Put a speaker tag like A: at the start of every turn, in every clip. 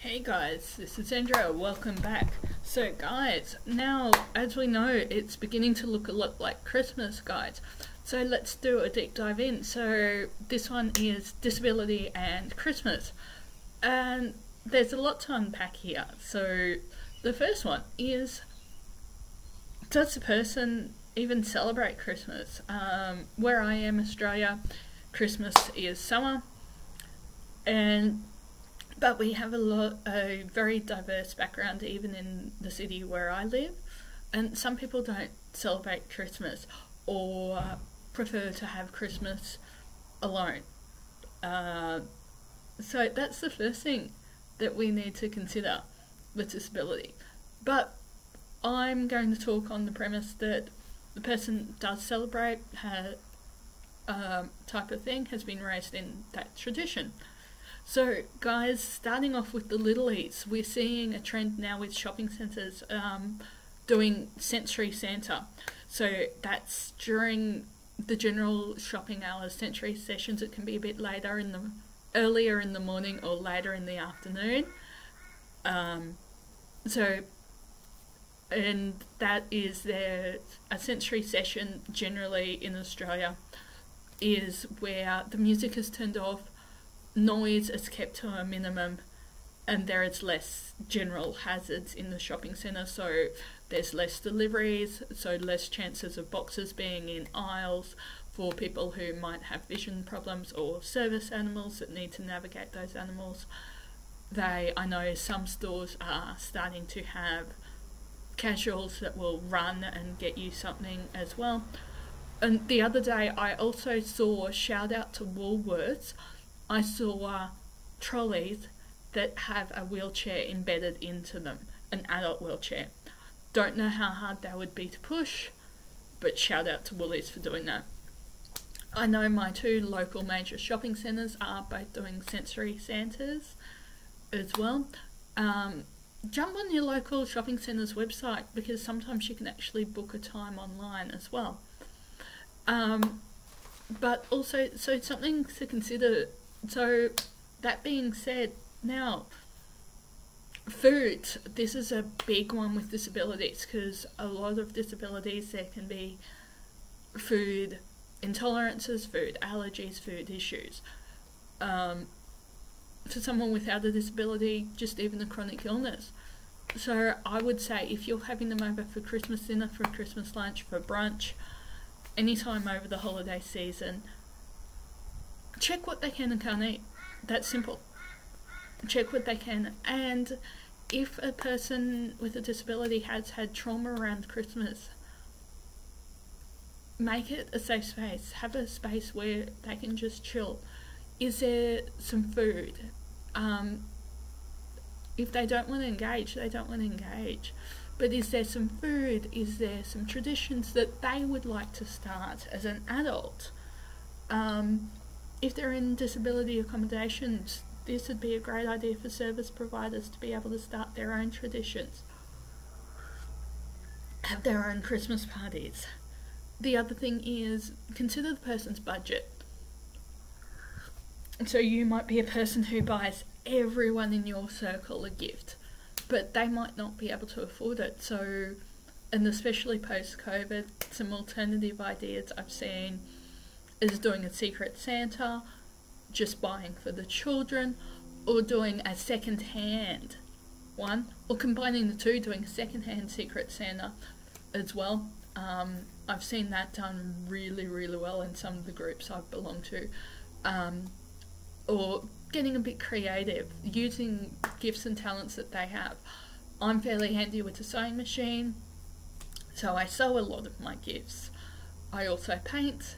A: Hey guys, this is Sandra. Welcome back. So, guys, now as we know, it's beginning to look a lot like Christmas, guys. So, let's do a deep dive in. So, this one is disability and Christmas. And there's a lot to unpack here. So, the first one is Does a person even celebrate Christmas? Um, where I am, Australia, Christmas is summer. And but we have a lot a very diverse background even in the city where I live. And some people don't celebrate Christmas or prefer to have Christmas alone. Uh, so that's the first thing that we need to consider with disability. But I'm going to talk on the premise that the person does celebrate her um, type of thing has been raised in that tradition so, guys, starting off with the Little Eats, we're seeing a trend now with shopping centres um, doing Sensory Santa. So, that's during the general shopping hours, sensory sessions. It can be a bit later in the earlier in the morning or later in the afternoon. Um, so, and that is their a sensory session generally in Australia is where the music is turned off noise is kept to a minimum and there is less general hazards in the shopping centre so there's less deliveries so less chances of boxes being in aisles for people who might have vision problems or service animals that need to navigate those animals. They i know some stores are starting to have casuals that will run and get you something as well. And the other day i also saw shout out to woolworths I saw trolleys that have a wheelchair embedded into them, an adult wheelchair. Don't know how hard that would be to push, but shout out to Woolies for doing that. I know my two local major shopping centres are both doing sensory centres as well. Um, jump on your local shopping centre's website because sometimes you can actually book a time online as well. Um, but also, so something to consider so, that being said, now, food. This is a big one with disabilities because a lot of disabilities there can be food intolerances, food allergies, food issues. Um, for someone without a disability, just even a chronic illness. So I would say if you're having them over for Christmas dinner, for Christmas lunch, for brunch, anytime over the holiday season, check what they can and can't eat. That's simple. Check what they can. And if a person with a disability has had trauma around Christmas, make it a safe space. Have a space where they can just chill. Is there some food? Um, if they don't want to engage, they don't want to engage. But is there some food? Is there some traditions that they would like to start as an adult? Um, if they're in disability accommodations, this would be a great idea for service providers to be able to start their own traditions, have their own Christmas parties. The other thing is consider the person's budget. So you might be a person who buys everyone in your circle a gift, but they might not be able to afford it. So, and especially post COVID, some alternative ideas I've seen is doing a Secret Santa, just buying for the children, or doing a second hand one, or combining the two, doing a second hand Secret Santa as well. Um, I've seen that done really, really well in some of the groups I've belonged to. Um, or getting a bit creative, using gifts and talents that they have. I'm fairly handy with a sewing machine, so I sew a lot of my gifts. I also paint,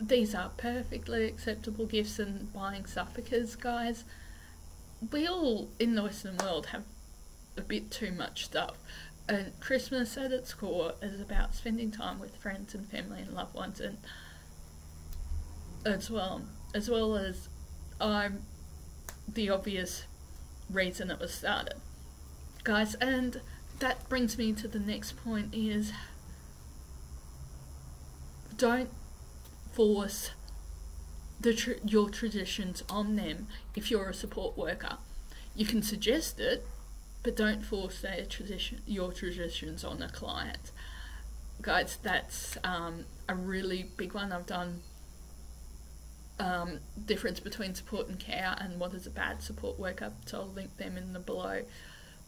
A: these are perfectly acceptable gifts and buying stuff because, guys, we all in the Western world have a bit too much stuff. And Christmas at its core is about spending time with friends and family and loved ones, and as well as well as I'm the obvious reason it was started, guys. And that brings me to the next point: is don't force the tr your traditions on them if you're a support worker. you can suggest it, but don't force their tradition, your traditions on a client. Guys, that's um, a really big one. I've done um, difference between support and care and what is a bad support worker, so I'll link them in the below.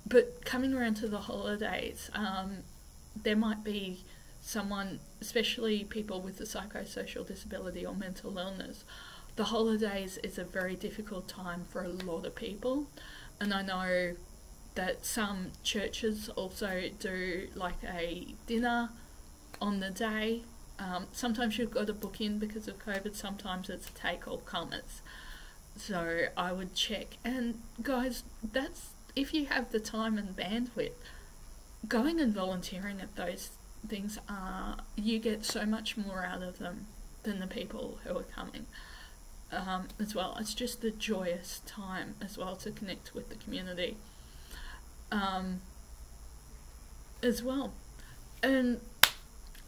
A: But coming around to the holidays, um, there might be someone, especially people with a psychosocial disability or mental illness, the holidays is a very difficult time for a lot of people. And I know that some churches also do like a dinner on the day. Um, sometimes you've got to book in because of COVID, sometimes it's take all comers. So I would check. And guys, that's if you have the time and bandwidth, going and volunteering at those things are you get so much more out of them than the people who are coming um, as well. It's just the joyous time as well to connect with the community um, as well. And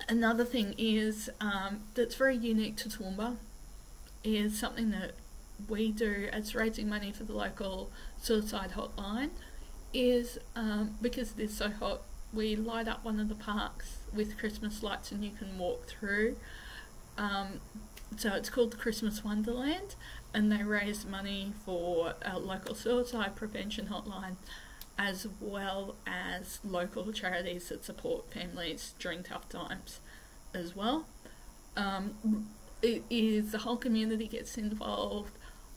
A: another thing is um, that's very unique to Toowoomba is something that we do as raising money for the local suicide hotline is um, because it is so hot we light up one of the parks with Christmas lights and you can walk through. Um, so it's called the Christmas Wonderland, and they raise money for a local suicide prevention hotline as well as local charities that support families during tough times as well. Um, it is the whole community gets involved.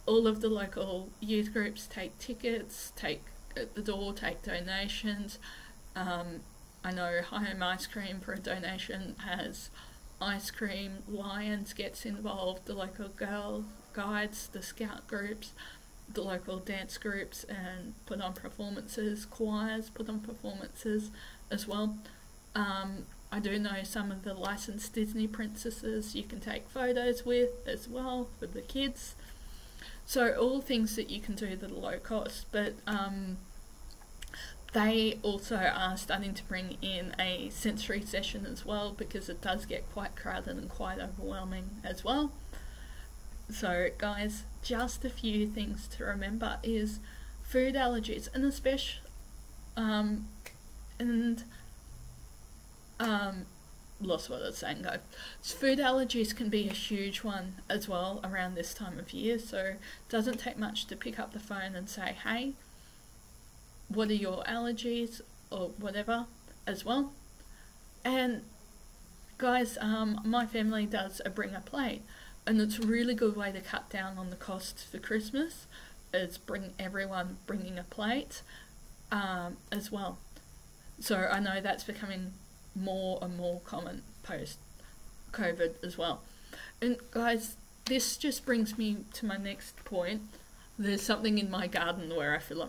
A: All of the local youth groups take tickets, take at the door, take donations. Um, I know Home Ice Cream for a donation has ice cream, Lions gets involved, the local girl guides, the scout groups, the local dance groups, and put on performances, choirs put on performances as well. Um, I do know some of the licensed Disney princesses you can take photos with as well for the kids. So all things that you can do that are low cost, but um, they also are starting to bring in a sensory session as well because it does get quite crowded and quite overwhelming as well. So guys, just a few things to remember is food allergies and especially um, and um, lost what I was saying guys. Food allergies can be a huge one as well around this time of year so it doesn't take much to pick up the phone and say hey what are your allergies or whatever as well. And guys, um, my family does a bring a plate, and it's a really good way to cut down on the costs for Christmas. Is bring everyone bringing a plate um, as well. So I know that's becoming more and more common post COVID as well. And guys, this just brings me to my next point. There's something in my garden where I feel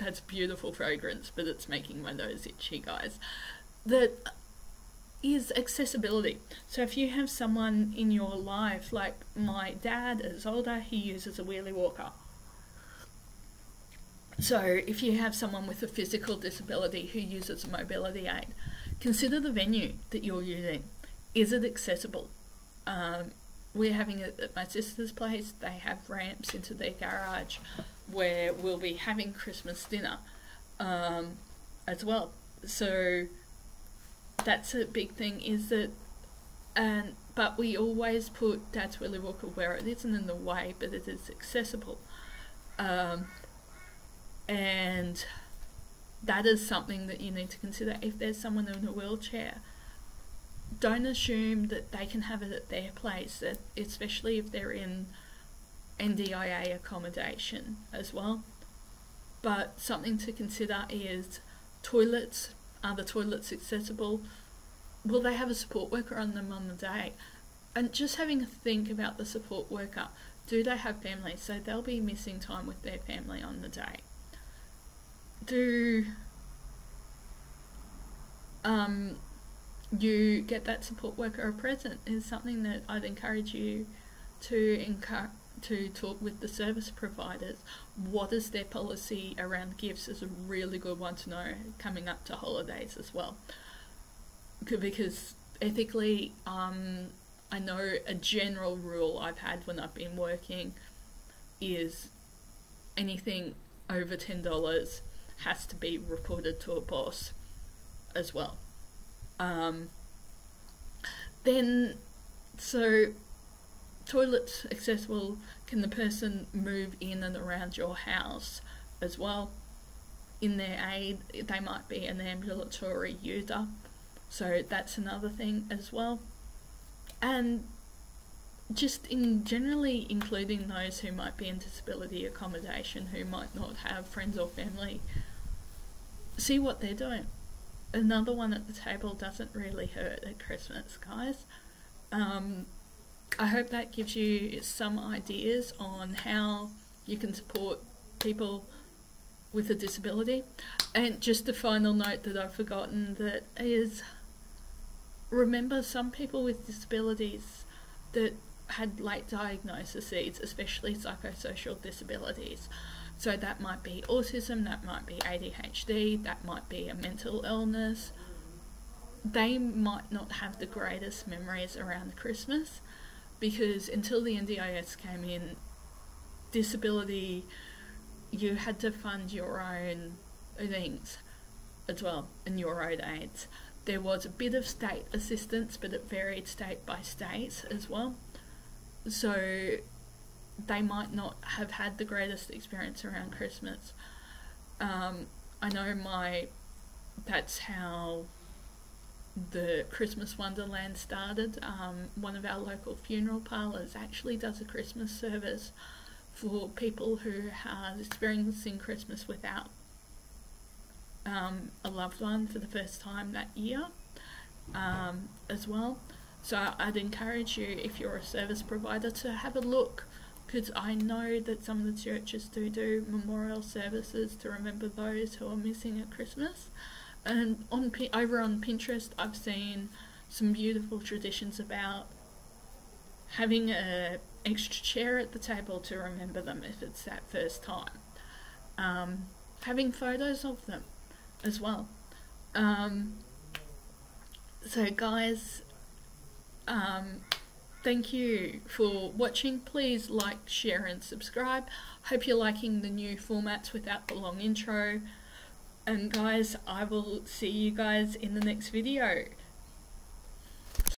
A: that's beautiful fragrance, but it's making my nose itchy, guys. That is accessibility. So if you have someone in your life, like my dad is older, he uses a wheelie walker. So if you have someone with a physical disability who uses a mobility aid, consider the venue that you're using. Is it accessible? Um, we're having it at my sister's place. They have ramps into their garage where we'll be having Christmas dinner um, as well. So that's a big thing is that, and but we always put Dad's Wheelie Walker where it isn't in the way, but it is accessible. Um, and that is something that you need to consider if there's someone in a wheelchair don't assume that they can have it at their place especially if they're in NDIA accommodation as well. But something to consider is toilets. Are the toilets accessible? Will they have a support worker on them on the day? And just having a think about the support worker. Do they have family? So they'll be missing time with their family on the day. Do um, you get that support worker a present is something that I'd encourage you to encourage to talk with the service providers. What is their policy around gifts is a really good one to know coming up to holidays as well. Because ethically, um, I know a general rule I've had when I've been working is anything over $10 has to be reported to a boss as well. Um, then, so toilets accessible, can the person move in and around your house as well? In their aid, they might be an ambulatory user, so that's another thing as well. And just in generally including those who might be in disability accommodation who might not have friends or family see what they're doing another one at the table doesn't really hurt at christmas guys um, i hope that gives you some ideas on how you can support people with a disability and just a final note that i've forgotten that is remember some people with disabilities that had late diagnoses, especially psychosocial disabilities. So that might be autism, that might be ADHD, that might be a mental illness. They might not have the greatest memories around Christmas because until the NDIS came in, disability, you had to fund your own things as well and your own aids. There was a bit of state assistance, but it varied state by state as well so they might not have had the greatest experience around Christmas. Um, I know my that's how the Christmas Wonderland started. Um, one of our local funeral parlours actually does a Christmas service for people who are experiencing Christmas without um, a loved one for the first time that year um, as well. So I'd encourage you, if you're a service provider, to have a look because I know that some of the churches do do memorial services to remember those who are missing at Christmas. And on over on Pinterest, I've seen some beautiful traditions about having a extra chair at the table to remember them if it's that first time. Um, having photos of them as well. Um, so, guys, um, thank you for watching. Please like, share and subscribe. Hope you're liking the new formats without the long intro. And guys, I will see you guys in the next video.